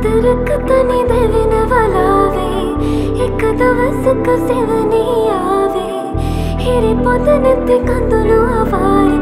දරක තනි දෙවෙනවලාවේ එක දවසක සෙවනී ආවේ හිරි පොද නැති කඳුළු අවාරි මා